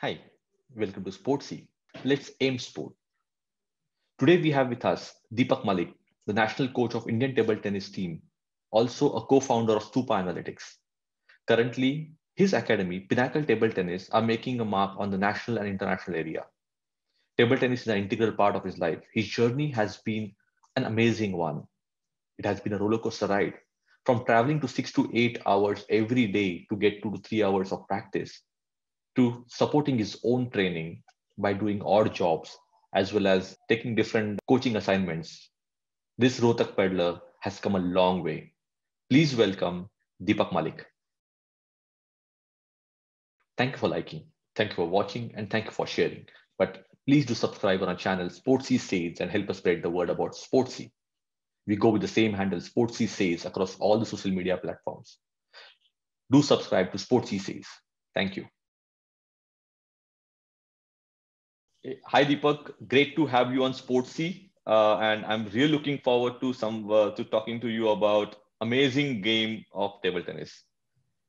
Hi, welcome to Sportsy. Let's aim sport. Today we have with us Deepak Malik, the national coach of Indian table tennis team, also a co-founder of Stupa Analytics. Currently, his academy, Pinnacle Table Tennis, are making a mark on the national and international area. Table tennis is an integral part of his life. His journey has been an amazing one. It has been a roller coaster ride. From traveling to six to eight hours every day to get two to three hours of practice, to supporting his own training by doing odd jobs, as well as taking different coaching assignments. This Rohtak peddler has come a long way. Please welcome Deepak Malik. Thank you for liking, thank you for watching, and thank you for sharing. But please do subscribe on our channel Sportsy Says and help us spread the word about Sportsy. We go with the same handle Sportsy Says across all the social media platforms. Do subscribe to Sportsy Says. Thank you. Hi Deepak, great to have you on Sportsy, uh, and I'm really looking forward to some uh, to talking to you about amazing game of table tennis.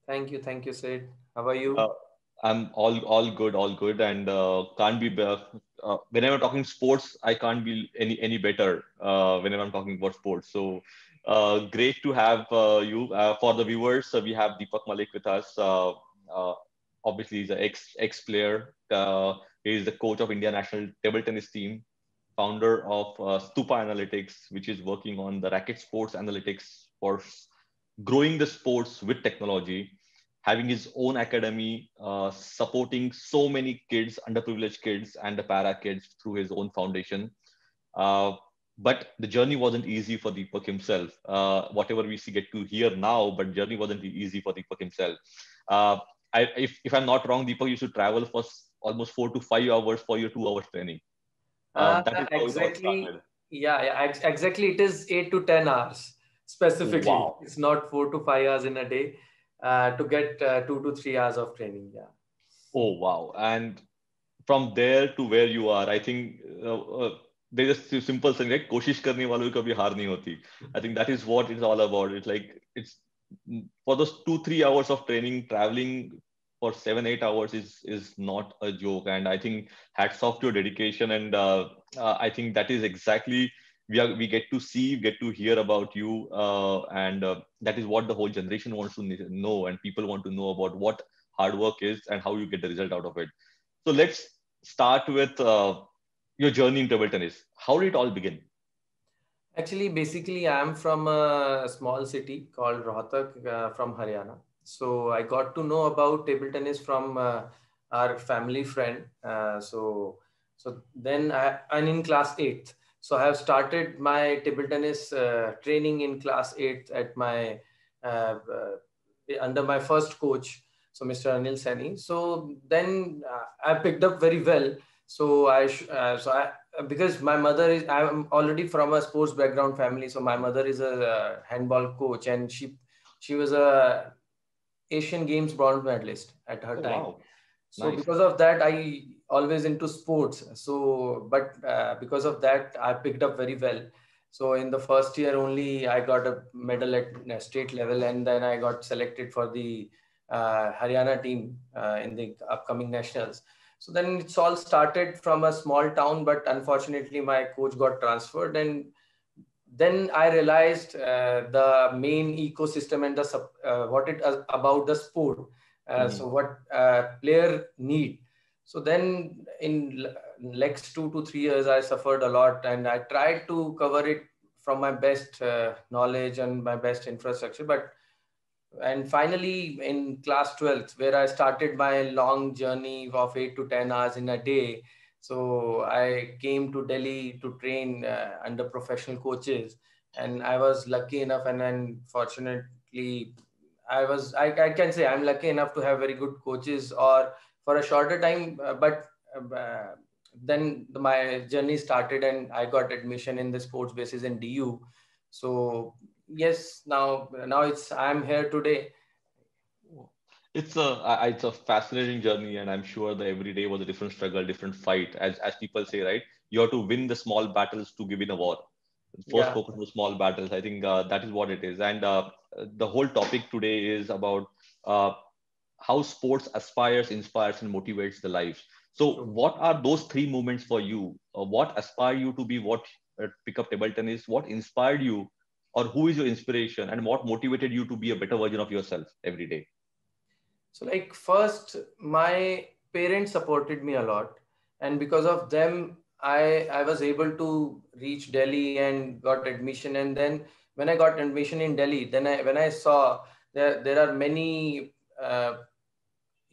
Thank you, thank you, Sid. How are you? Uh, I'm all all good, all good, and uh, can't be. Uh, whenever I'm talking sports, I can't be any any better. Uh, whenever I'm talking about sports, so uh, great to have uh, you. Uh, for the viewers, we have Deepak Malik with us. obviously, he's an ex ex player. he is the coach of India national table tennis team, founder of Stupa Analytics, which is working on the racket sports analytics for growing the sports with technology having his own academy, uh, supporting so many kids, underprivileged kids, and the para kids through his own foundation. Uh, but the journey wasn't easy for Deepak himself. Uh, whatever we see, get to hear now, but journey wasn't easy for Deepak himself. Uh, I, if, if I'm not wrong, Deepak, you should travel for almost four to five hours for your two hours training. Uh, that is exactly. Yeah, yeah, exactly. It is eight to 10 hours specifically. Wow. It's not four to five hours in a day uh, to get uh, two to three hours of training. Yeah. Oh wow! And from there to where you are, I think uh, uh there's a simple thing like कोशिश करने वालों की कभी हार नहीं होती. I think that is what it's all about. It's like it's for those two three hours of training, traveling for seven eight hours is is not a joke. And I think hats off to your dedication. And uh, uh, I think that is exactly we are we get to see get to hear about you uh, and uh, that is what the whole generation wants to know and people want to know about what hard work is and how you get the result out of it. So let's start with uh, your journey in table tennis how did it all begin? Actually basically i am from a small city called rohtak uh, from haryana. So i got to know about table tennis from uh, our family friend. Uh, so so then i i'm in class 8th so I have started my table tennis uh, training in class eight at my uh, uh, under my first coach, so Mr. Anil Sani. So then uh, I picked up very well. So I uh, so I because my mother is I'm already from a sports background family. So my mother is a handball coach, and she she was a Asian Games bronze medalist at her oh, time. Wow. So nice. because of that, I always into sports. So, but uh, because of that, I picked up very well. So in the first year only, I got a medal at state level, and then I got selected for the uh, Haryana team uh, in the upcoming nationals. So then it's all started from a small town, but unfortunately, my coach got transferred, and then I realized uh, the main ecosystem and the uh, what it uh, about the sport uh, mm-hmm. So what uh, player need. So then in next two to three years, I suffered a lot and I tried to cover it from my best uh, knowledge and my best infrastructure. But and finally in class 12th, where I started my long journey of eight to 10 hours in a day. So I came to Delhi to train uh, under professional coaches. And I was lucky enough and then fortunately I was I, I can say I'm lucky enough to have very good coaches or for a shorter time, uh, but uh, then the, my journey started and I got admission in the sports basis in DU. So yes, now now it's I'm here today. It's a it's a fascinating journey, and I'm sure that every day was a different struggle, different fight. As as people say, right? You have to win the small battles to give in a war. First yeah. focus on small battles. I think uh, that is what it is. And uh, the whole topic today is about uh, how sports aspires, inspires, and motivates the lives. So, what are those three moments for you? Uh, what aspire you to be? What uh, pick up table tennis? What inspired you, or who is your inspiration, and what motivated you to be a better version of yourself every day? So, like first, my parents supported me a lot, and because of them, I I was able to reach Delhi and got admission. And then when I got admission in Delhi, then I when I saw there there are many uh,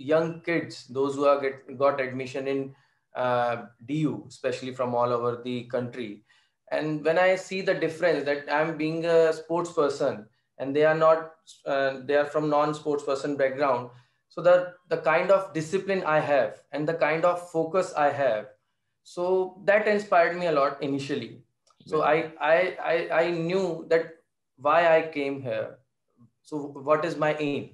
young kids, those who are get, got admission in uh, DU, especially from all over the country. And when I see the difference that I'm being a sports person and they are not, uh, they are from non-sports person background. So that the kind of discipline I have and the kind of focus I have, so that inspired me a lot initially. So I, I, I, I knew that why I came here. So what is my aim?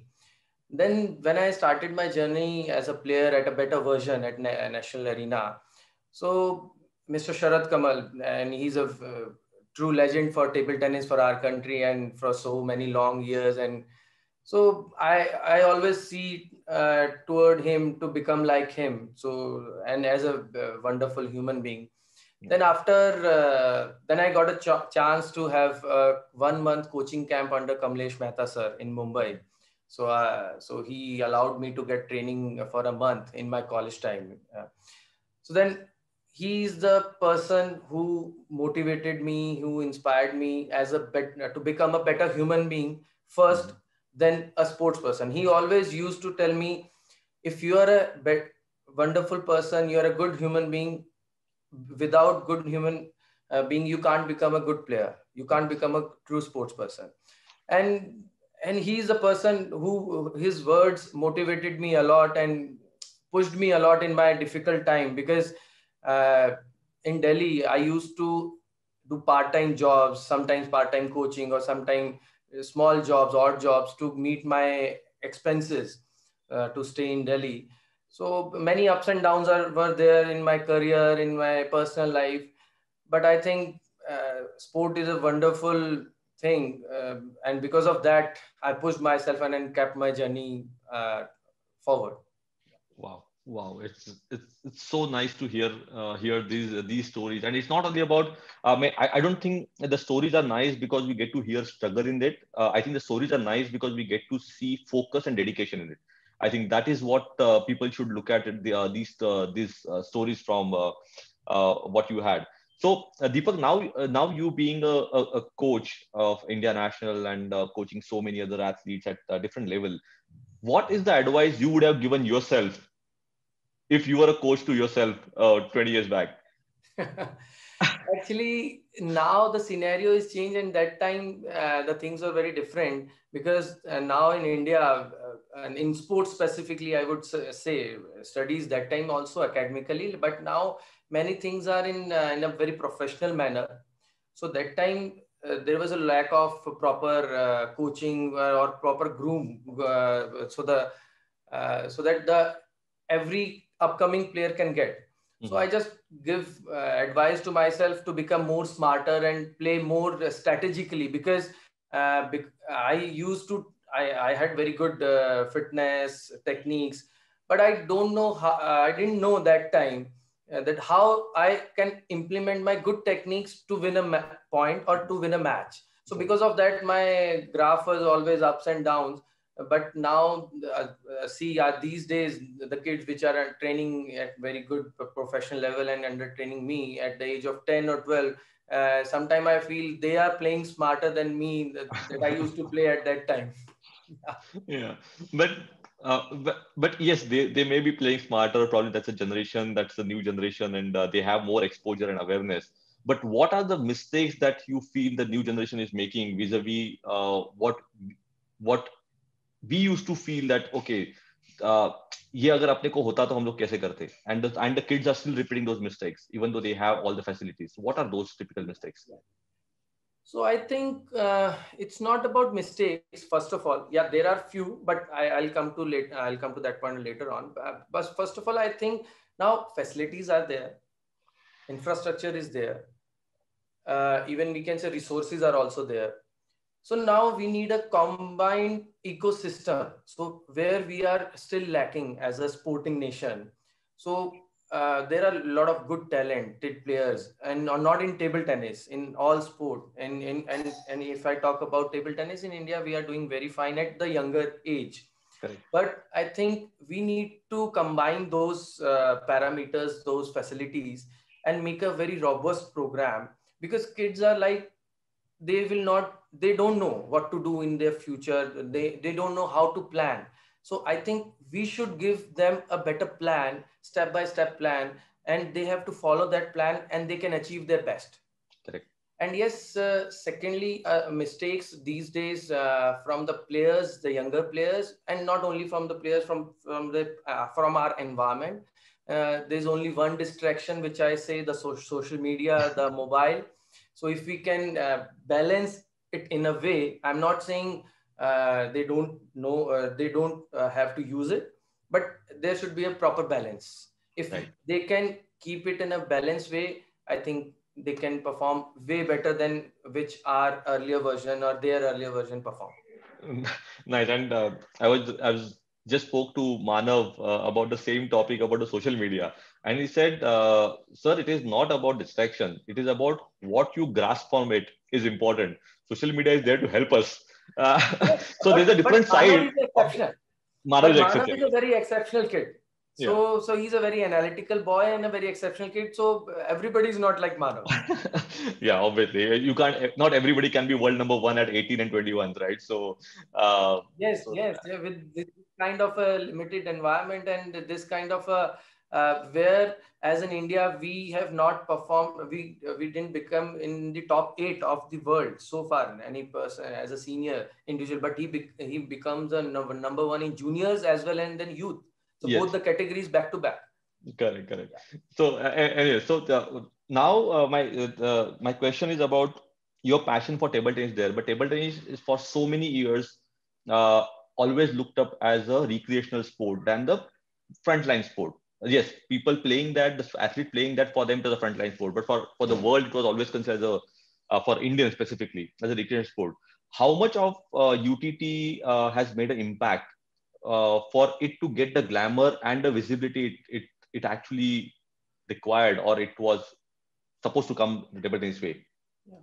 Then when I started my journey as a player at a better version at Na- National Arena, so Mr. Sharath Kamal, and he's a uh, true legend for table tennis for our country and for so many long years. And so I I always see uh, toward him to become like him. So and as a uh, wonderful human being. Then after uh, then I got a ch- chance to have a one month coaching camp under Kamlesh Mehta sir in Mumbai so, uh, so he allowed me to get training for a month in my college time. Uh, so then he is the person who motivated me, who inspired me as a bet- to become a better human being first, mm-hmm. then a sports person. He always used to tell me, if you are a wonderful person, you are a good human being. Without good human uh, being, you can't become a good player. You can't become a true sports person. And and he's a person who his words motivated me a lot and pushed me a lot in my difficult time because uh, in delhi i used to do part-time jobs sometimes part-time coaching or sometimes small jobs odd jobs to meet my expenses uh, to stay in delhi. So many ups and downs are were there in my career in my personal life. But i think uh, sport is a wonderful thing uh, and because of that i pushed myself and then kept my journey uh, forward. Wow wow it's it's, it's so nice to hear uh, hear these these stories. And it's not only about um, I, I don't think the stories are nice because we get to hear struggle in it. Uh, i think the stories are nice because we get to see focus and dedication in it. I think that is what uh, people should look at it, the, these these stories from what you had so uh, Deepak, now uh, now you being a, a, a, coach of India National and uh, coaching so many other athletes at a different level, what is the advice you would have given yourself if you were a coach to yourself uh, 20 years back? Actually, now the scenario is changed, and that time uh, the things are very different because uh, now in India and in sports specifically, I would say studies that time also academically, but now many things are in uh, in a very professional manner so that time uh, there was a lack of proper uh, coaching uh, or proper groom uh, so the uh, so that the every upcoming player can get mm-hmm. so i just give advice to myself to become more smarter and play more strategically because i used to I, I had very good fitness techniques but i don't know how i didn't know that time uh, that how I can implement my good techniques to win a point or to win a match. So because of that, my graph was always ups and downs. But now, uh, uh, see, uh, these days, the kids which are training at very good professional level and under training me at the age of 10 or 12, uh, sometimes I feel they are playing smarter than me that, that I used to play at that time. yeah. yeah. But uh, but, but, yes, they, they may be playing smarter. Probably that's a generation, that's the new generation, and uh, they have more exposure and awareness. But what are the mistakes that you feel the new generation is making vis-a-vis uh, what what we used to feel that okay, uh, ये अगर अपने को होता तो हम लोग कैसे करते? And the, and the kids are still repeating those mistakes even though they have all the facilities. What are those typical mistakes? So I think uh, it's not about mistakes. First of all, yeah, there are few, but I, will come to late. I'll come to that point later on. But first of all, I think now facilities are there, infrastructure is there. uh, even we can say resources are also there so now we need a combined ecosystem so where we are still lacking as a sporting nation so uh, there are a lot of good talented players and not in table tennis in all sport. And, and and and if i talk about table tennis in india we are doing very fine at the younger age. Correct. but i think we need to combine those uh, parameters those facilities and make a very robust program. Because kids are like they will not they don't know what to do in their future. They they don't know how to plan. So i think we should give them a better plan step by step plan and they have to follow that plan and they can achieve their best. Correct. And yes uh, secondly uh, mistakes these days uh, from the players the younger players and not only from the players from from the uh, from our environment. Uh, there's only one distraction which i say the so- social media the mobile. So if we can uh, balance it in a way i'm not saying they don't know they don't have to use it but there should be a proper balance. If right. they can keep it in a balanced way i think they can perform way better than which our earlier version or their earlier version performed. Nice. And uh, i was i was just spoke to manav uh, about the same topic about the social media. And he said uh, sir it is not about distraction. It is about what you grasp from it is important. Social media is there to help us uh, so there's a different side Manav is, Manav is a very exceptional kid. So, yeah. so he's a very analytical boy and a very exceptional kid. So everybody is not like Manav. yeah, obviously, you can't. Not everybody can be world number one at 18 and 21, right? So, uh, yes, so, yes, yeah, with this kind of a limited environment and this kind of a uh, where as in India we have not performed, we we didn't become in the top eight of the world so far. Any person as a senior individual, but he be, he becomes a number, number one in juniors as well and then youth. So yes. both the categories back to back. Correct, correct. Yeah. So uh, anyway, so the, now uh, my uh, my question is about your passion for table tennis there, but table tennis is for so many years uh, always looked up as a recreational sport than the frontline sport yes, people playing that, the athlete playing that for them to the frontline sport. But for, for the world, it was always considered as a, uh, for Indians specifically, as a recreational sport. How much of uh, UTT uh, has made an impact uh, for it to get the glamour and the visibility it, it, it actually required or it was supposed to come the tennis way? Yeah.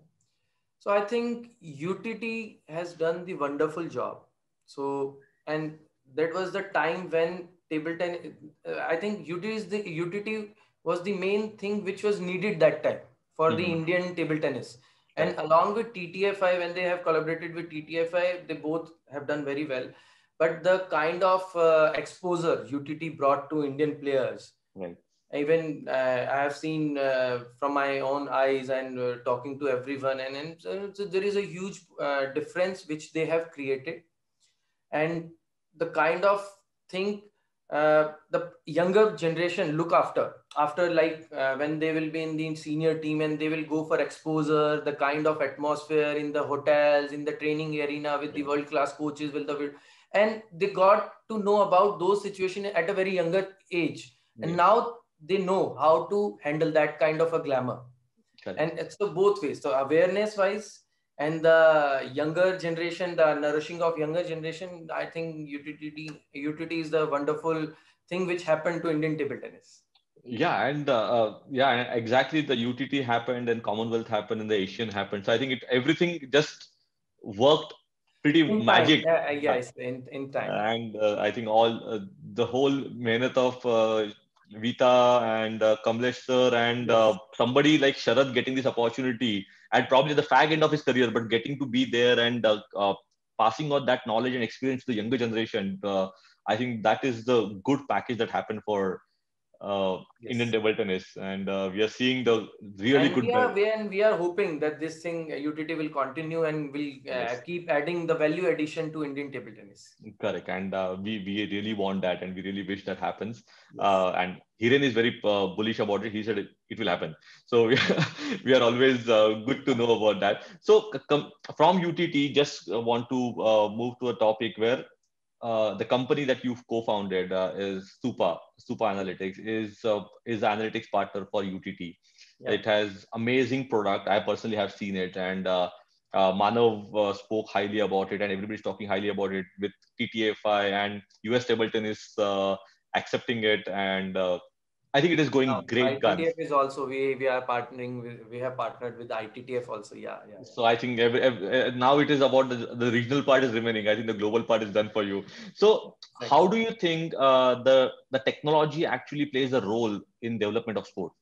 So I think UTT has done the wonderful job. So, and that was the time when table tennis uh, i think ut is the utt was the main thing which was needed that time for mm-hmm. the indian table tennis. And along with ttfi when they have collaborated with ttfi they both have done very well. But the kind of uh, exposure utt brought to indian players right. even uh, i have seen uh, from my own eyes and uh, talking to everyone and, and so, so there is a huge uh, difference which they have created. And the kind of thing uh, the younger generation look after after like uh, when they will be in the senior team and they will go for exposure the kind of atmosphere in the hotels in the training arena with the world class coaches with the and they got to know about those situations at a very younger age. And now they know how to handle that kind of a glamour. Correct. and it's the both ways. So awareness wise and the younger generation the nourishing of younger generation i think utt utt is the wonderful thing which happened to indian table tennis yeah and uh, uh, yeah exactly the utt happened and commonwealth happened and the asian happened. So i think it everything just worked pretty in magic. Yeah, yes in, in time. And uh, i think all uh, the whole mehnat of uh, Vita and uh, Kamlesh sir and uh, somebody like Sharath getting this opportunity at probably the fag end of his career, but getting to be there and uh, uh, passing on that knowledge and experience to the younger generation. Uh, I think that is the good package that happened for uh, yes. Indian table tennis, and uh, we are seeing the really and good. We are, we, and we are hoping that this thing UTT will continue and will uh, yes. keep adding the value addition to Indian table tennis. Correct, and uh, we we really want that, and we really wish that happens. Yes. Uh, and Hiren is very bullish about it. He said it, it will happen. So we are, we are always good to know about that. So from UTT, just want to move to a topic where uh, the company that you've co-founded uh, is Stupa. Stupa Analytics is uh, is analytics partner for UTT. Yeah. It has amazing product. I personally have seen it, and uh, uh, Manav uh, spoke highly about it, and everybody's talking highly about it with TTFI and US Table is uh, accepting it, and uh, I think it is going great. ITTF guns. is also we we are partnering with we have partnered with ITTF also. Yeah, yeah. So I think every, every, uh, now it is about the, the regional part is remaining. I think the global part is done for you. So Thank how do you think uh, the the technology actually plays a role in development of sport?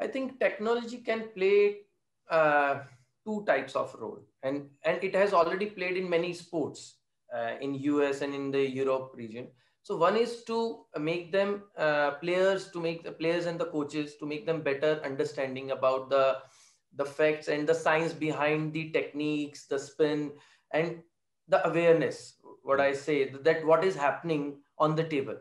I think technology can play uh, two types of role, and and it has already played in many sports uh, in US and in the Europe region so one is to make them uh, players, to make the players and the coaches to make them better understanding about the the facts and the science behind the techniques, the spin, and the awareness. What I say that what is happening on the table,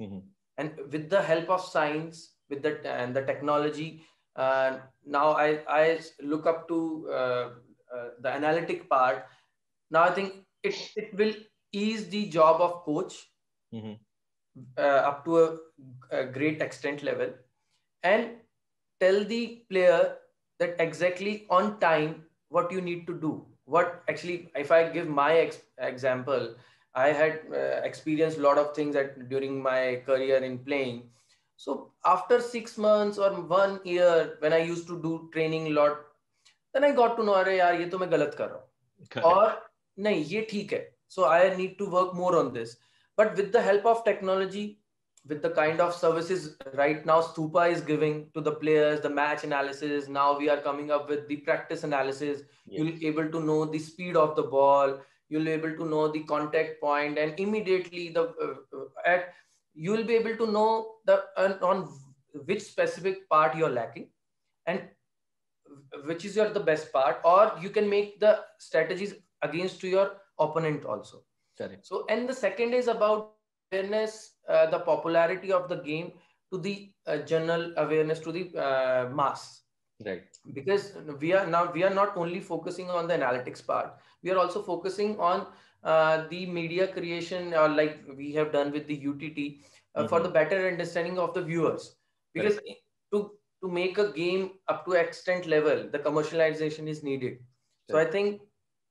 mm-hmm. and with the help of science, with the and the technology, uh, now I I look up to uh, uh, the analytic part. Now I think it it will ease the job of coach mm-hmm. uh, up to a, a great extent level and tell the player that exactly on time what you need to do what actually if i give my ex- example i had uh, experienced a lot of things that during my career in playing so after 6 months or 1 year when i used to do training a lot then i got to know अरे यार ये तो मैं गलत कर रहा हूँ और नहीं ये ठीक है so i need to work more on this but with the help of technology, with the kind of services right now Stupa is giving to the players, the match analysis, now we are coming up with the practice analysis. Yes. You'll be able to know the speed of the ball. You'll be able to know the contact point and immediately the uh, uh at you'll be able to know the uh, on which specific part you're lacking and which is your the best part or you can make the strategies against to your opponent also Correct. So, and the second is about awareness, uh, the popularity of the game to the uh, general awareness to the uh, mass. Right. Because we are now we are not only focusing on the analytics part, we are also focusing on uh, the media creation, or like we have done with the UTT, uh, mm-hmm. for the better understanding of the viewers. Because right. to to make a game up to extent level, the commercialization is needed. So I think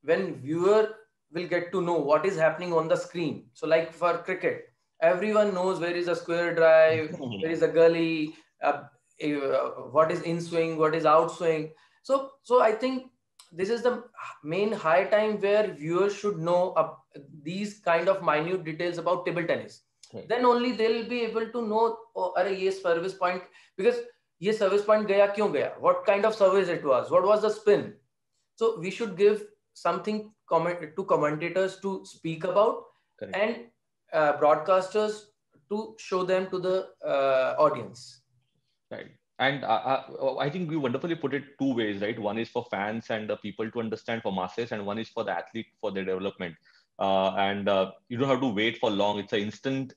when viewer will get to know what is happening on the screen. So, like for cricket, everyone knows where is a square drive, where is a gully, uh, uh, what is in swing, what is out swing. So, so I think this is the main high time where viewers should know uh, these kind of minute details about table tennis. Right. Then only they'll be able to know, oh, are ye service point because ye service point gaya kyun gaya? What kind of service it was? What was the spin? So we should give something comment to commentators to speak about Correct. and uh, broadcasters to show them to the uh, audience. Right. And uh, uh, i think we wonderfully put it two ways right? One is for fans and the people to understand for masses and one is for the athlete for their development. Uh, and uh, you don't have to wait for long. It's an instant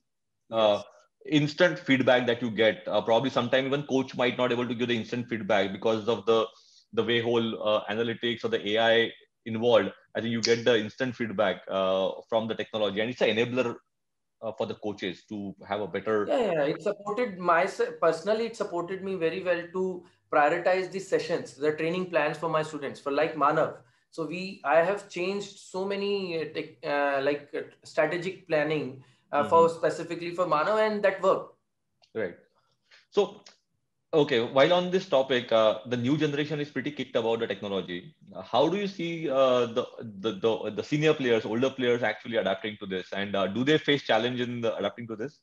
yes. instant feedback that you get. Probably sometime even coach might not able to give the instant feedback because of the the way whole analytics or the ai involved, I think you get the instant feedback uh, from the technology, and it's an enabler uh, for the coaches to have a better. Yeah, yeah, it supported my personally. It supported me very well to prioritize the sessions, the training plans for my students. For like Manav, so we I have changed so many uh, tech, uh, like uh, strategic planning uh, mm-hmm. for specifically for Manav, and that worked. Right. So okay while on this topic uh, the new generation is pretty kicked about the technology. Uh, how do you see uh, the, the, the the senior players older players actually adapting to this? And uh, do they face challenge in the, adapting to this?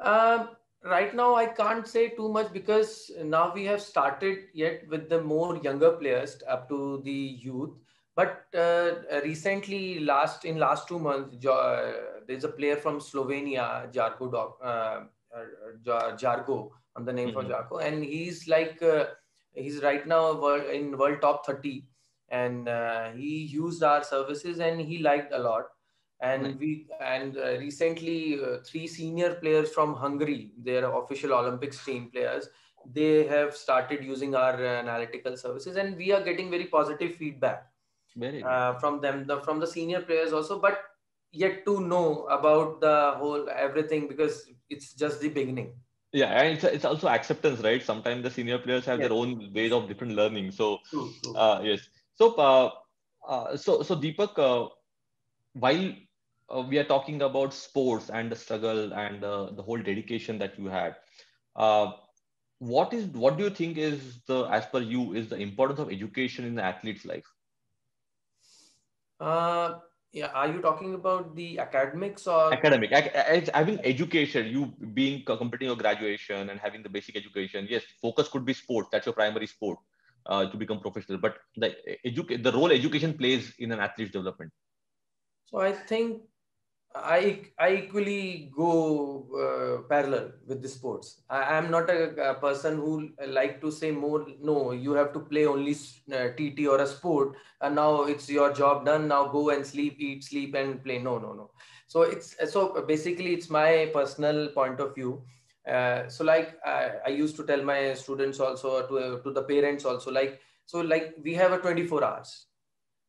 Um, right now i can't say too much because now we have started yet with the more younger players up to the youth. But uh, recently last in last two months uh, there's a player from slovenia Darko Jorgic on the name mm-hmm. for Darko, and he's like uh, he's right now in world top 30, and uh, he used our services and he liked a lot. And we and uh, recently uh, three senior players from Hungary, their official Olympics team players, they have started using our uh, analytical services, and we are getting very positive feedback uh, from them, the, from the senior players also. But yet to know about the whole everything because it's just the beginning yeah and it's, it's also acceptance right sometimes the senior players have yes. their own ways of different learning so true, true. Uh, yes so uh, uh, so so deepak uh, while uh, we are talking about sports and the struggle and uh, the whole dedication that you had what is what do you think is the as per you is the importance of education in the athlete's life yeah are you talking about the academics or academic. Having education you being completing your graduation and having the basic education yes focus could be sports that's your primary sport uh, to become professional. But the edu- the role education plays in an athlete's development. So i think I I equally go uh, parallel with the sports. I am not a, a, person who like to say more. No, you have to play only uh, TT or a sport, and now it's your job done. Now go and sleep, eat, sleep, and play. No, no, no. So it's so basically it's my personal point of view. Uh, so like I, I used to tell my students also to to the parents also like so like we have a 24 hours,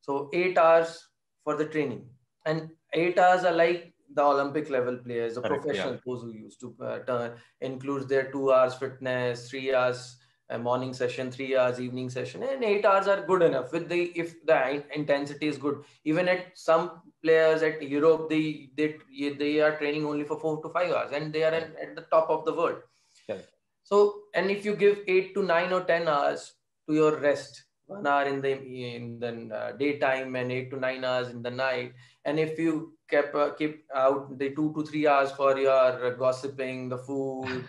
so eight hours for the training and eight hours are like the Olympic level players, the Correct, professional yeah. those who used to uh, turn, includes their two hours fitness, three hours uh, morning session, three hours evening session, and eight hours are good enough. With the if the intensity is good, even at some players at Europe, they they they are training only for four to five hours, and they are at, at the top of the world. So, and if you give eight to nine or ten hours to your rest, one hour in the in the uh, daytime and eight to nine hours in the night. And if you kept uh, keep out the two to three hours for your gossiping the food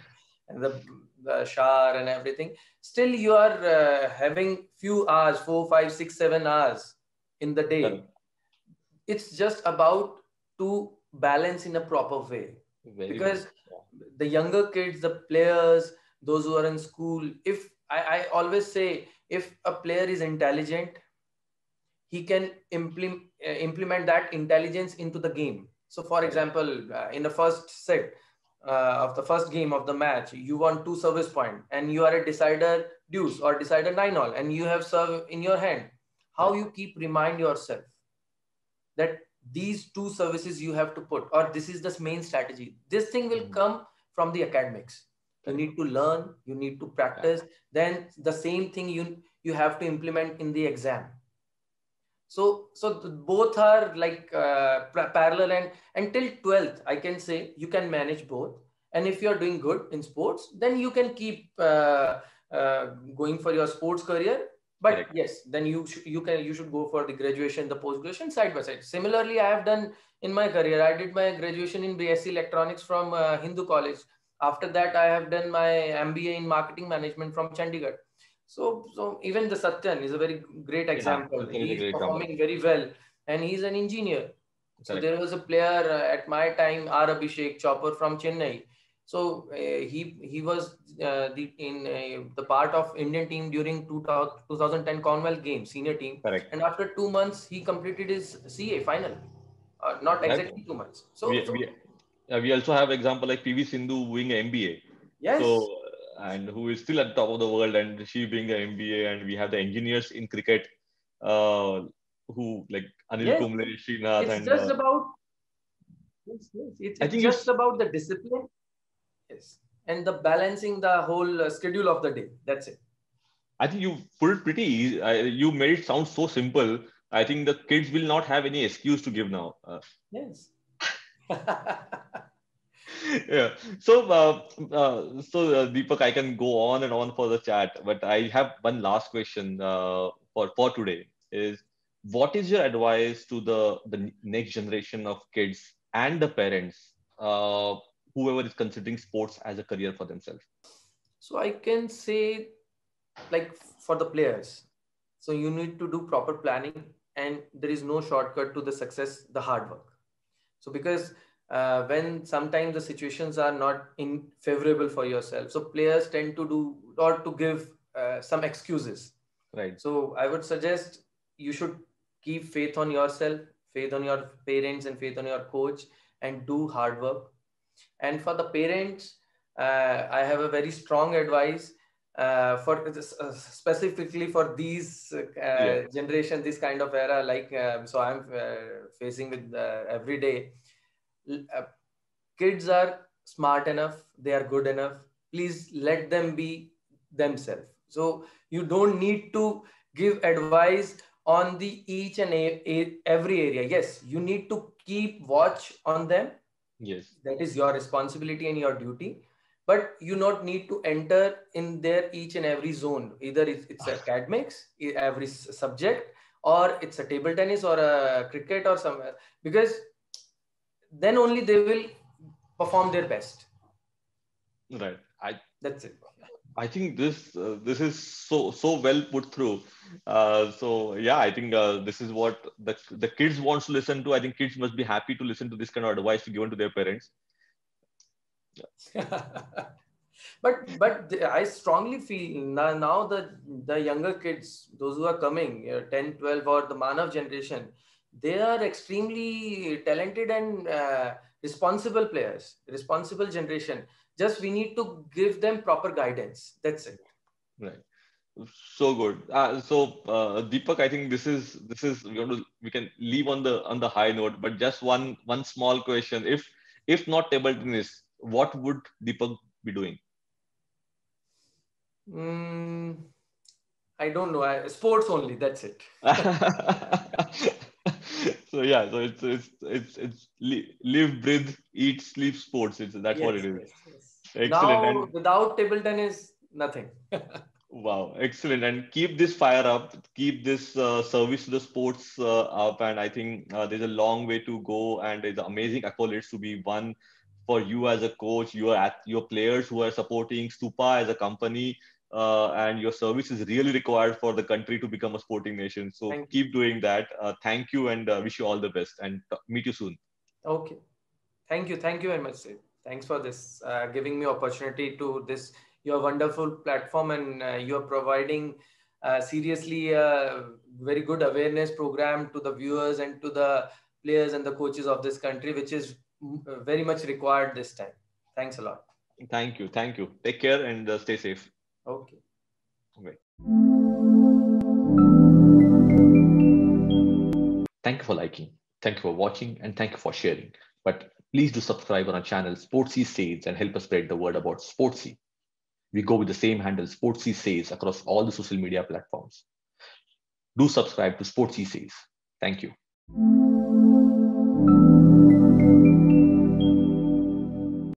and the, the shower and everything still you are uh, having few hours four five six seven hours in the day. It's just about to balance in a proper way. Very because the younger kids the players those who are in school if I, I always say if a player is intelligent he can implement uh, implement that intelligence into the game. So for example uh, in the first set uh, of the first game of the match you want two service point and you are a decider deuce or decider nine all and you have serve in your hand. How you keep remind yourself that these two services you have to put or this is the main strategy. This thing will mm-hmm. come from the academics you need to learn you need to practice then the same thing you you have to implement in the exam. So so both are like uh, parallel and until 12th i can say you can manage both. And if you're doing good in sports then you can keep uh, uh, going for your sports career. But Correct. yes then you you can you should go for the graduation the post graduation side by side. Similarly i have done in my career i did my graduation in bsc electronics from uh, hindu college after that, I have done my MBA in marketing management from Chandigarh. So, so even the Satyan is a very great example. Yeah, he's great performing very well, and he's an engineer. So there was a player uh, at my time, R. Abhishek Chopper from Chennai. So uh, he he was uh, the in uh, the part of Indian team during 2000, 2010 Commonwealth Games senior team. Correct. And after two months, he completed his CA final. Uh, not exactly two months. So, we, so we, we also have example like PV Sindhu doing an MBA. Yes. So and who is still at the top of the world, and she being an MBA, and we have the engineers in cricket, uh, who like Anil yes. Kumble, Srinath, it's and just uh, about. Yes, yes. It's, it's just about the discipline. Yes, and the balancing the whole uh, schedule of the day. That's it. I think you put it pretty easy. I, you made it sound so simple. I think the kids will not have any excuse to give now. Uh, yes. yeah. So, uh, uh, so uh, Deepak, I can go on and on for the chat, but I have one last question uh, for for today. Is what is your advice to the the next generation of kids and the parents, uh, whoever is considering sports as a career for themselves? So I can say, like for the players, so you need to do proper planning, and there is no shortcut to the success. The hard work so because uh, when sometimes the situations are not in favorable for yourself, so players tend to do or to give uh, some excuses. Right. So I would suggest you should keep faith on yourself, faith on your parents, and faith on your coach, and do hard work. And for the parents, uh, I have a very strong advice uh, for uh, specifically for these uh, yeah. generation, this kind of era. Like um, so, I'm uh, facing with uh, every day. Uh, kids are smart enough; they are good enough. please let them be themselves so you don't need to give advice on the each and a, a, every area yes you need to keep watch on them yes that is your responsibility and your duty but you not need to enter in there each and every zone either it's, it's academics every subject or it's a table tennis or a cricket or somewhere because then only they will perform their best right i that's it I think this uh, this is so so well put through. Uh, so yeah, I think uh, this is what the the kids wants to listen to. I think kids must be happy to listen to this kind of advice given to their parents. But but I strongly feel now, now the the younger kids, those who are coming, uh, 10, 12 or the Manav generation, they are extremely talented and uh, responsible players, responsible generation. Just we need to give them proper guidance. That's it. Right. So good. Uh, so uh, deepak i think this is this is we, to, we can leave on the on the high note but just one one small question. If if not table tennis what would deepak be doing mm, i don't know I, sports only that's it so yeah so it's it's it's it's live breathe eat sleep sports it's that's yes, what it is yes, yes. Excellent. Now, and without table tennis, nothing. wow, excellent. And keep this fire up. Keep this uh, service to the sports uh, up. And I think uh, there's a long way to go. And there's amazing accolades to be won for you as a coach, your your players who are supporting Stupa as a company. Uh, and your service is really required for the country to become a sporting nation. So thank keep you. doing that. Uh, thank you and uh, wish you all the best and meet you soon. Okay. Thank you. Thank you very much, Sid thanks for this uh, giving me opportunity to this your wonderful platform and uh, you're providing uh, seriously a very good awareness program to the viewers and to the players and the coaches of this country which is very much required this time thanks a lot thank you thank you take care and uh, stay safe okay okay thank you for liking thank you for watching and thank you for sharing but please do subscribe on our channel Sportsy Says and help us spread the word about Sportsy. We go with the same handle Sportsy Says across all the social media platforms. Do subscribe to Sportsy Says. Thank you.